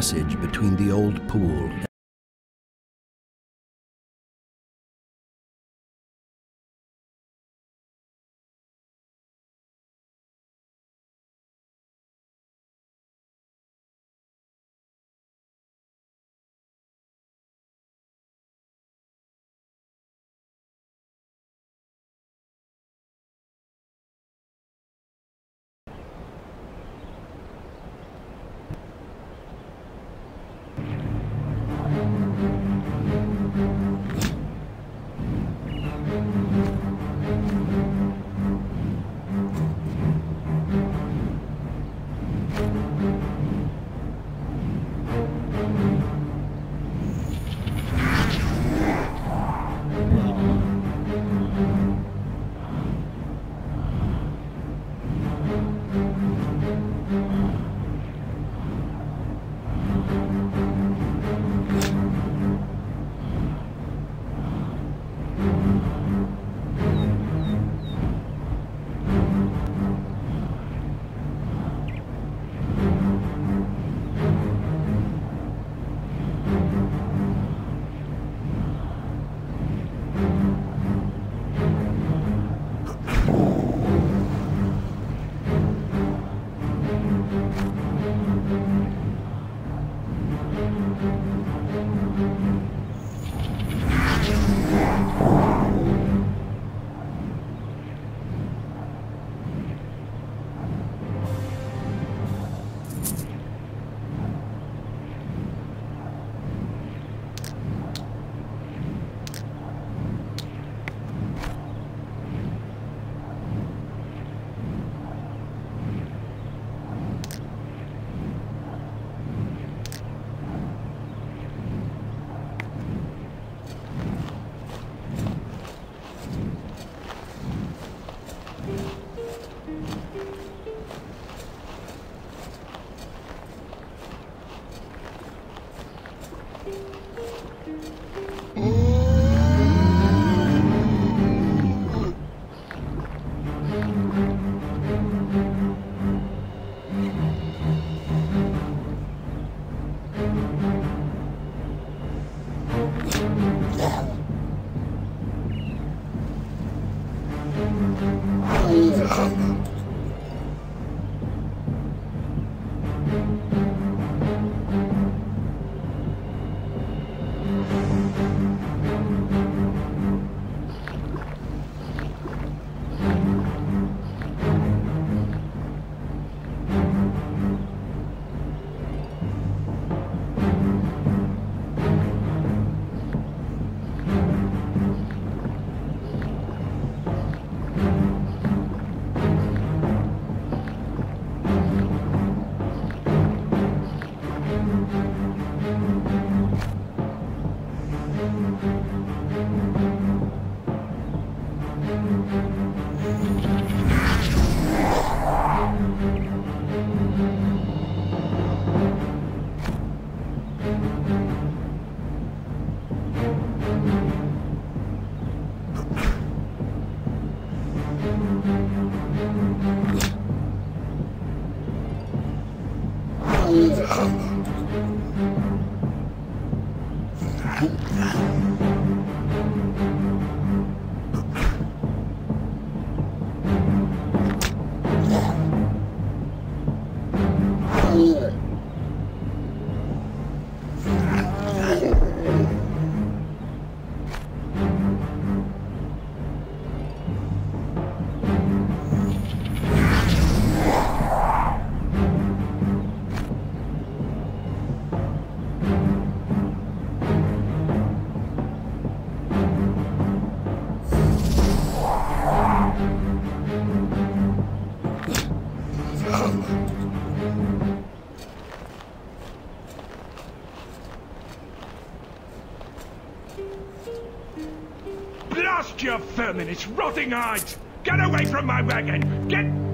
passage between the old pool Hãy subscribe rotting hides! Get away from my wagon! Get...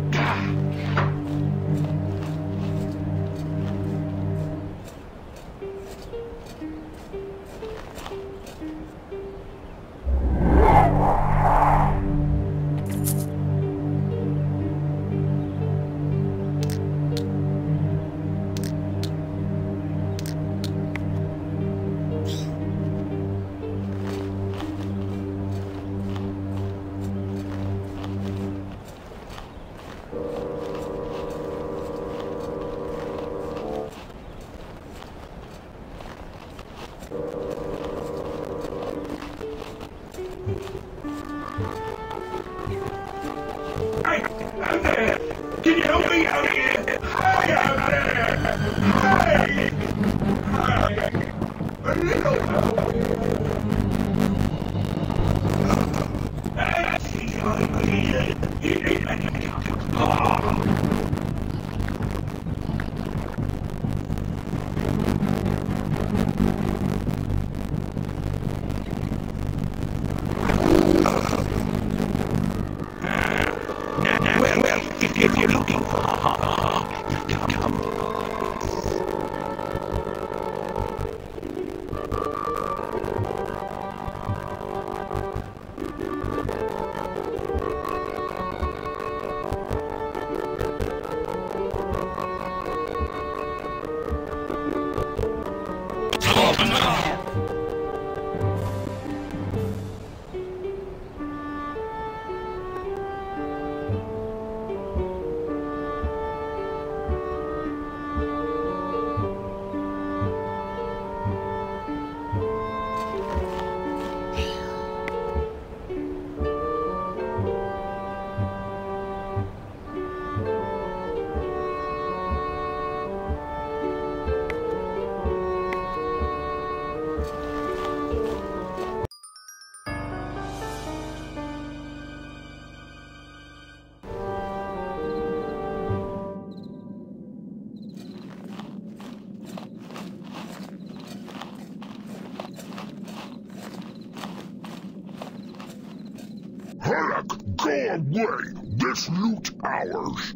Herrick, go away! This loot ours!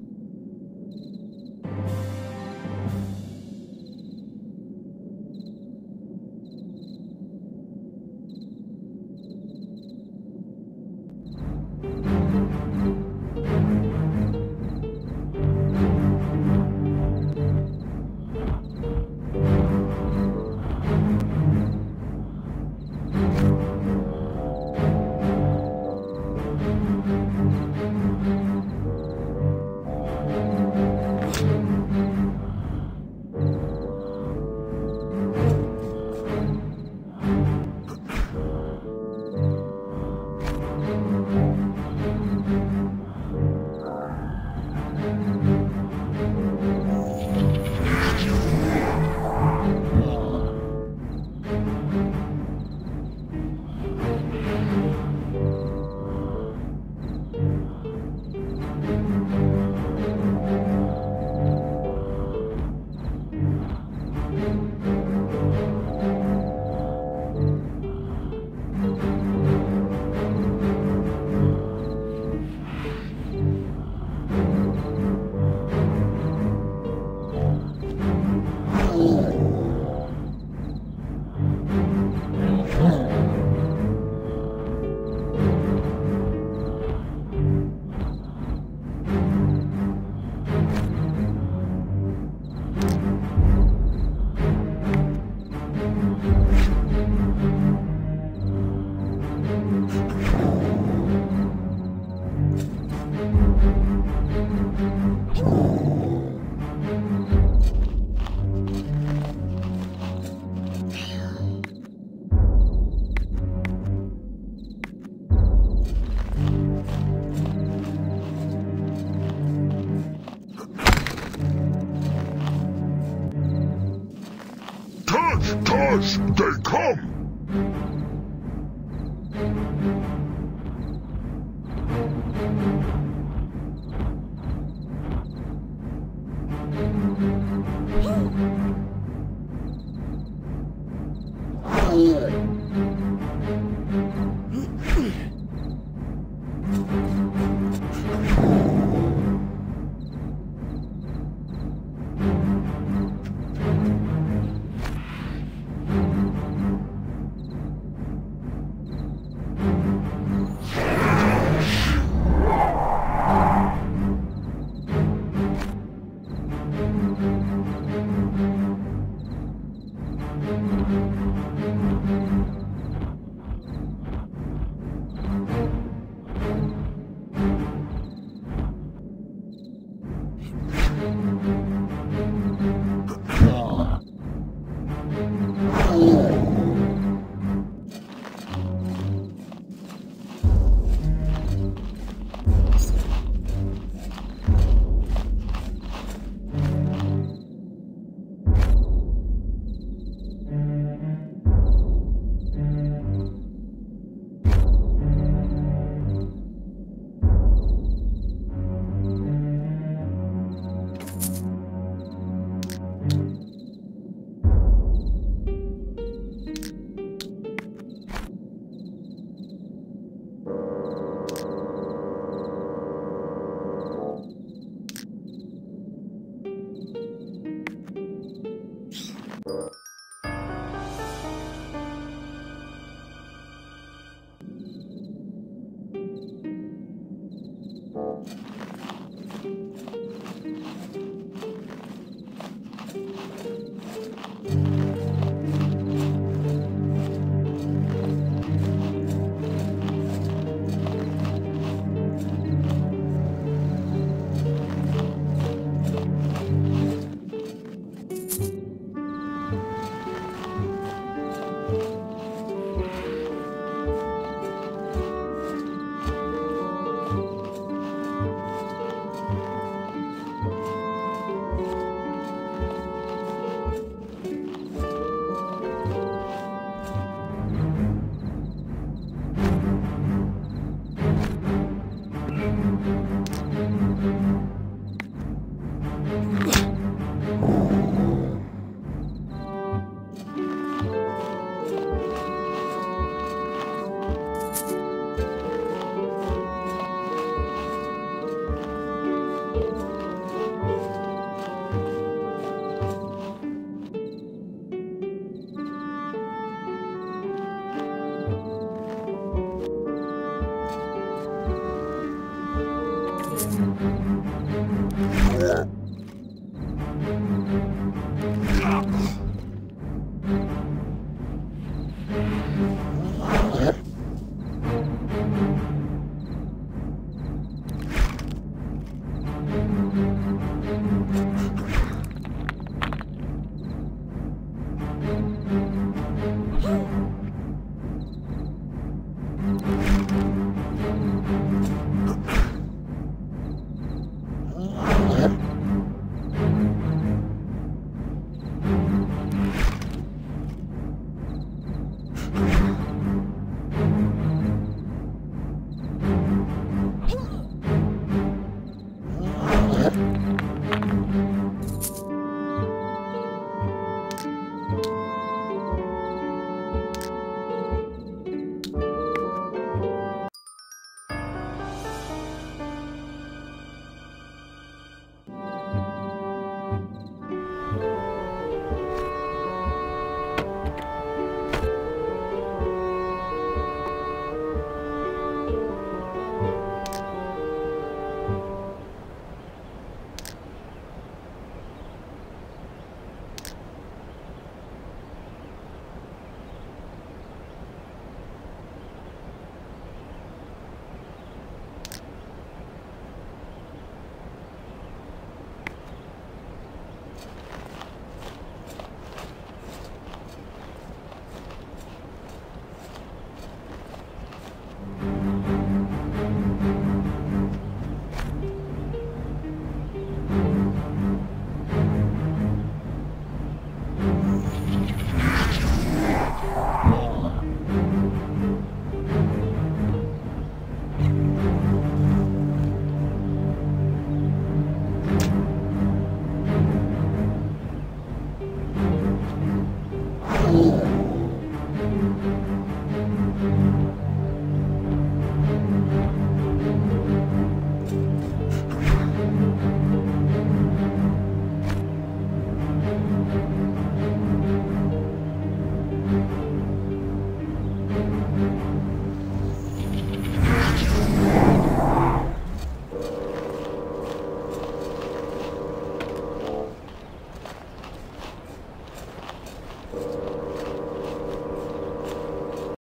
Thank you.